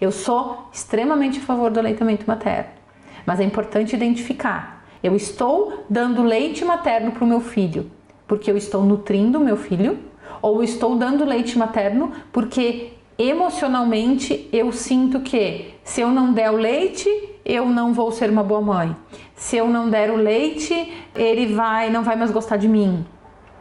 Eu sou extremamente a favor do aleitamento materno, mas é importante identificar. Eu estou dando leite materno para o meu filho porque eu estou nutrindo meu filho, ou estou dando leite materno porque emocionalmente eu sinto que se eu não der o leite, eu não vou ser uma boa mãe. Se eu não der o leite, ele vai não vai mais gostar de mim.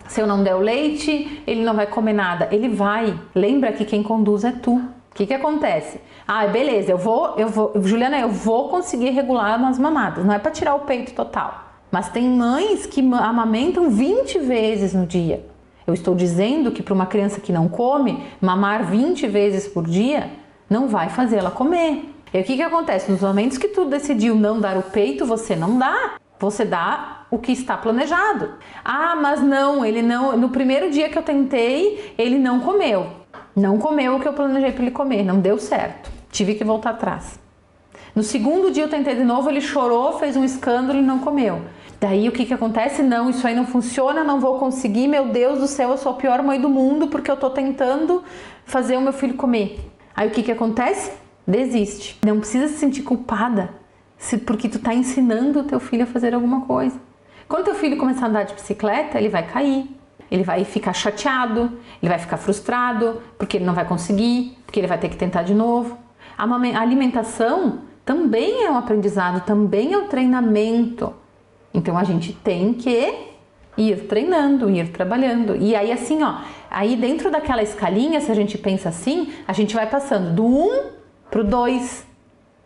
Se eu não der o leite, ele não vai comer nada. Ele vai. Lembra que quem conduz é tu. O que, que acontece? Ah, beleza, eu vou, eu vou, Juliana, eu vou conseguir regular umas mamadas. Não é para tirar o peito total. Mas tem mães que amamentam 20 vezes no dia. Eu estou dizendo que para uma criança que não come, mamar 20 vezes por dia não vai fazer ela comer. E o que, que acontece? Nos momentos que tu decidiu não dar o peito, você não dá. Você dá o que está planejado. Ah, mas não, ele não. No primeiro dia que eu tentei, ele não comeu. Não comeu o que eu planejei para ele comer, não deu certo. Tive que voltar atrás. No segundo dia eu tentei de novo, ele chorou, fez um escândalo e não comeu. Daí o que, que acontece? Não, isso aí não funciona, não vou conseguir, meu Deus do céu, eu sou a pior mãe do mundo porque eu tô tentando fazer o meu filho comer. Aí o que, que acontece? Desiste. Não precisa se sentir culpada porque tu tá ensinando o teu filho a fazer alguma coisa. Quando teu filho começar a andar de bicicleta, ele vai cair, ele vai ficar chateado, ele vai ficar frustrado porque ele não vai conseguir, porque ele vai ter que tentar de novo. A alimentação também é um aprendizado, também é um treinamento. Então a gente tem que ir treinando, ir trabalhando. E aí assim, ó, aí dentro daquela escalinha, se a gente pensa assim, a gente vai passando do 1 um pro 2.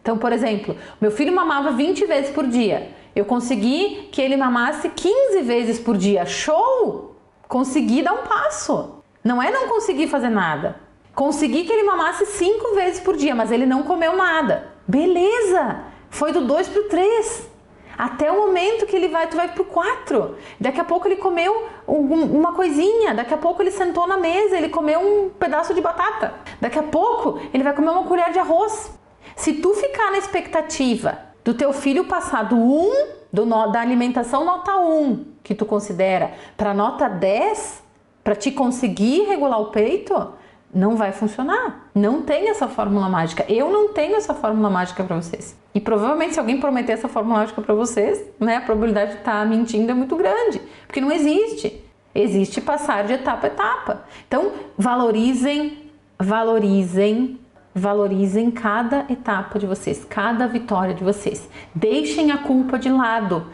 Então, por exemplo, meu filho mamava 20 vezes por dia. Eu consegui que ele mamasse 15 vezes por dia. Show! Consegui dar um passo. Não é não conseguir fazer nada. Consegui que ele mamasse 5 vezes por dia, mas ele não comeu nada. Beleza! Foi do 2 pro 3. Até o momento que ele vai, tu vai pro 4. Daqui a pouco ele comeu um, uma coisinha, daqui a pouco ele sentou na mesa, ele comeu um pedaço de batata. Daqui a pouco ele vai comer uma colher de arroz. Se tu ficar na expectativa do teu filho passar do 1, do, da alimentação nota 1, que tu considera, para nota 10, para te conseguir regular o peito, não vai funcionar. Não tem essa fórmula mágica. Eu não tenho essa fórmula mágica para vocês. E provavelmente se alguém prometer essa fórmula mágica para vocês, né, a probabilidade de estar tá mentindo é muito grande, porque não existe. Existe passar de etapa a etapa. Então, valorizem, valorizem, valorizem cada etapa de vocês, cada vitória de vocês. Deixem a culpa de lado.